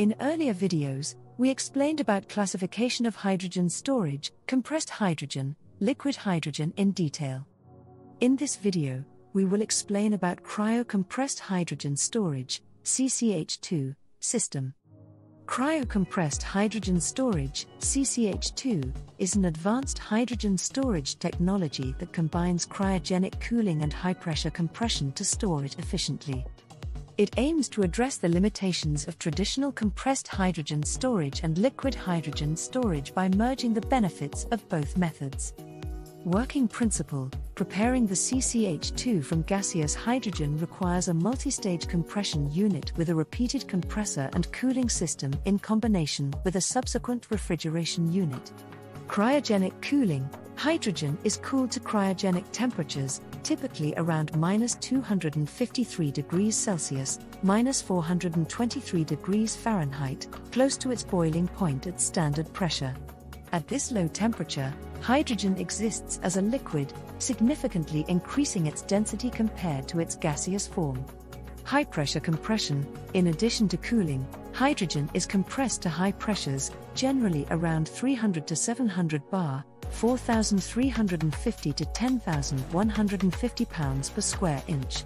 In earlier videos, we explained about classification of hydrogen storage, compressed hydrogen, liquid hydrogen in detail. In this video, we will explain about cryocompressed hydrogen storage, CCH2, system. Cryocompressed hydrogen storage, CCH2, is an advanced hydrogen storage technology that combines cryogenic cooling and high pressure compression to store it efficiently. It aims to address the limitations of traditional compressed hydrogen storage and liquid hydrogen storage by merging the benefits of both methods. Working principle Preparing the CCH2 from gaseous hydrogen requires a multi stage compression unit with a repeated compressor and cooling system in combination with a subsequent refrigeration unit. Cryogenic cooling Hydrogen is cooled to cryogenic temperatures, typically around minus 253 degrees Celsius, minus 423 degrees Fahrenheit, close to its boiling point at standard pressure. At this low temperature, hydrogen exists as a liquid, significantly increasing its density compared to its gaseous form. High pressure compression, in addition to cooling, hydrogen is compressed to high pressures, generally around 300 to 700 bar, 4,350 to 10,150 pounds per square inch.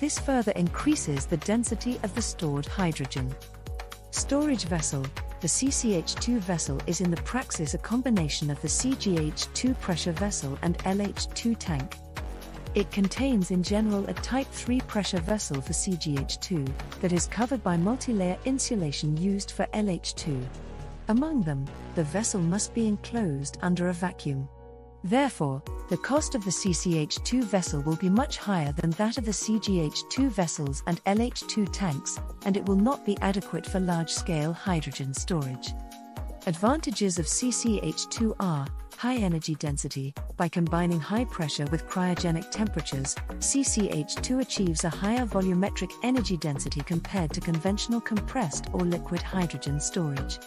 This further increases the density of the stored hydrogen. Storage vessel the CCH2 vessel is in the praxis a combination of the CGH2 pressure vessel and LH2 tank. It contains in general a Type 3 pressure vessel for CGH2 that is covered by multi-layer insulation used for LH2. Among them, the vessel must be enclosed under a vacuum. Therefore, the cost of the CCH2 vessel will be much higher than that of the CGH2 vessels and LH2 tanks, and it will not be adequate for large scale hydrogen storage. Advantages of CCH2 are high energy density. By combining high pressure with cryogenic temperatures, CCH2 achieves a higher volumetric energy density compared to conventional compressed or liquid hydrogen storage.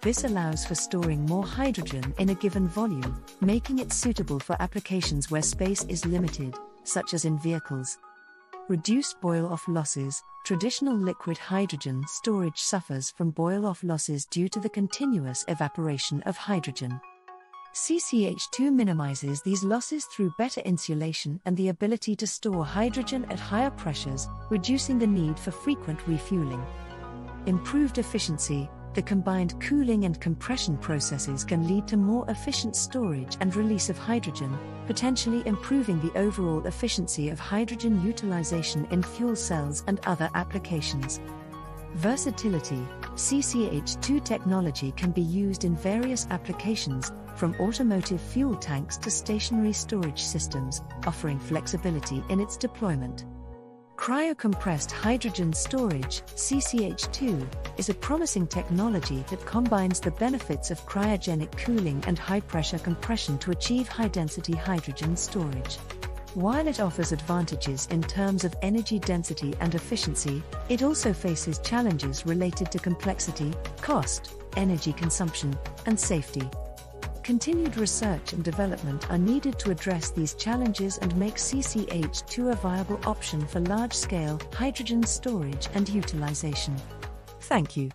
This allows for storing more hydrogen in a given volume, making it suitable for applications where space is limited, such as in vehicles. Reduced boil off losses. Traditional liquid hydrogen storage suffers from boil off losses due to the continuous evaporation of hydrogen. CCH2 minimizes these losses through better insulation and the ability to store hydrogen at higher pressures, reducing the need for frequent refueling. Improved efficiency the combined cooling and compression processes can lead to more efficient storage and release of hydrogen, potentially improving the overall efficiency of hydrogen utilization in fuel cells and other applications. Versatility CCH2 technology can be used in various applications, from automotive fuel tanks to stationary storage systems, offering flexibility in its deployment. Cryocompressed hydrogen storage, CCH2, is a promising technology that combines the benefits of cryogenic cooling and high pressure compression to achieve high density hydrogen storage. While it offers advantages in terms of energy density and efficiency, it also faces challenges related to complexity, cost, energy consumption, and safety. Continued research and development are needed to address these challenges and make CCH2 a viable option for large scale hydrogen storage and utilization. Thank you.